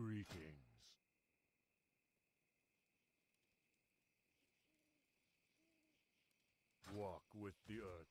Greetings. Walk with the Earth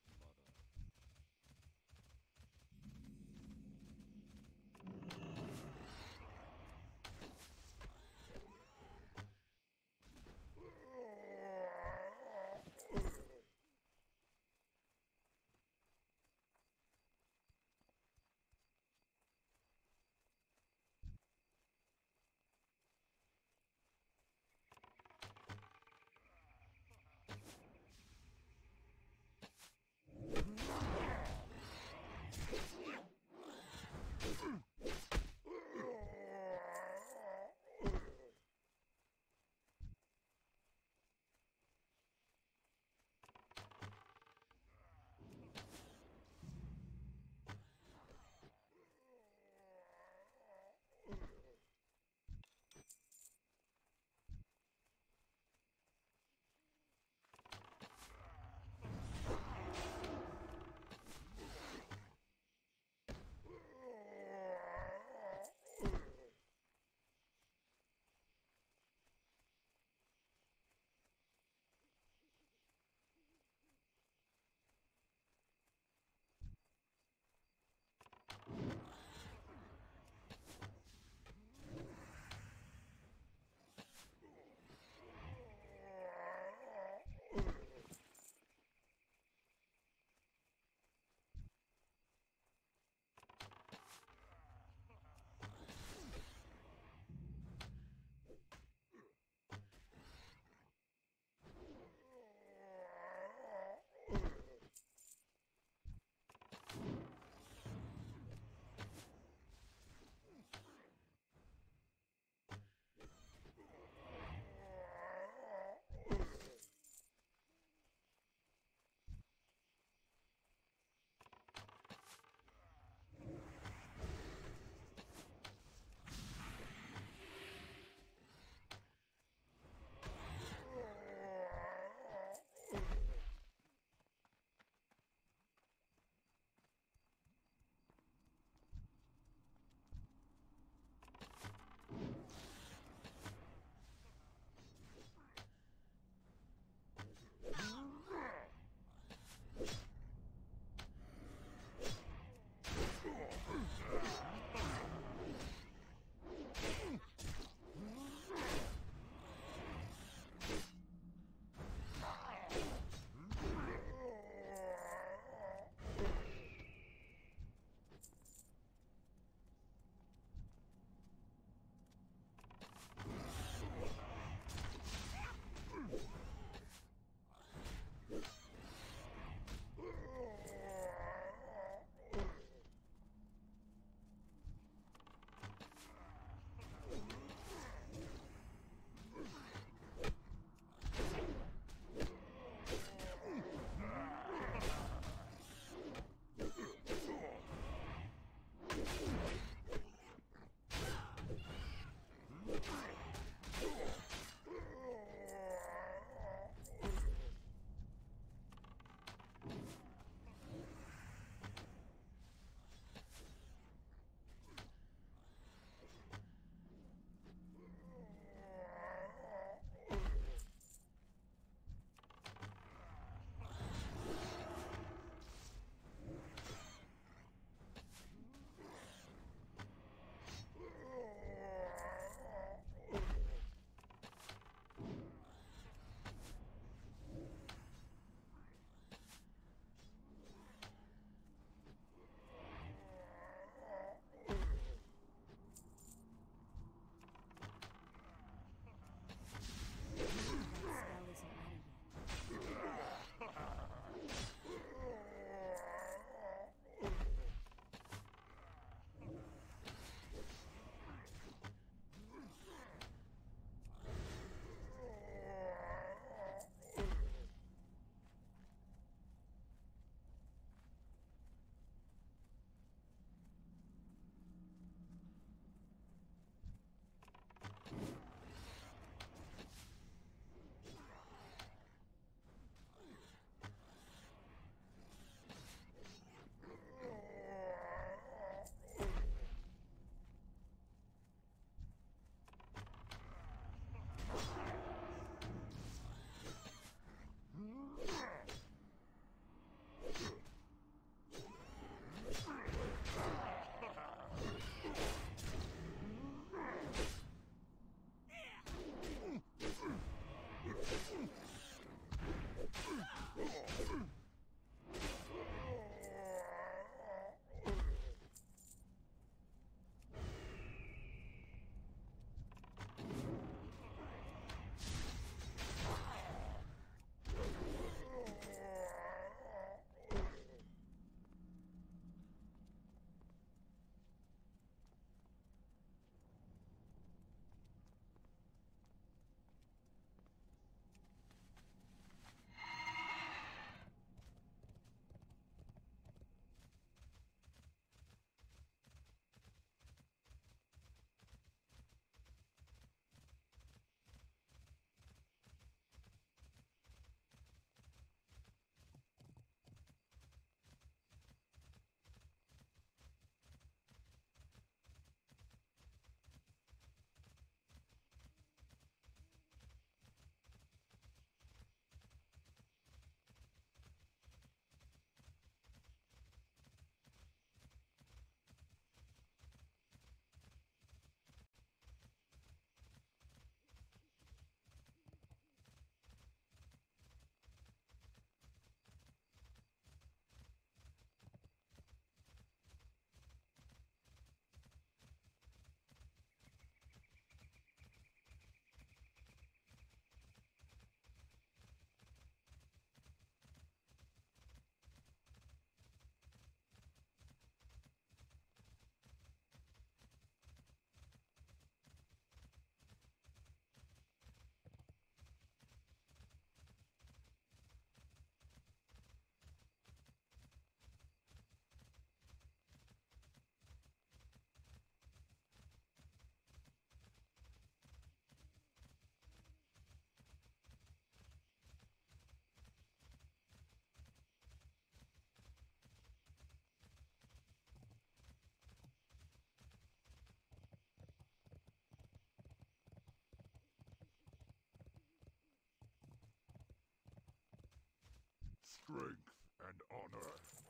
strength and honor.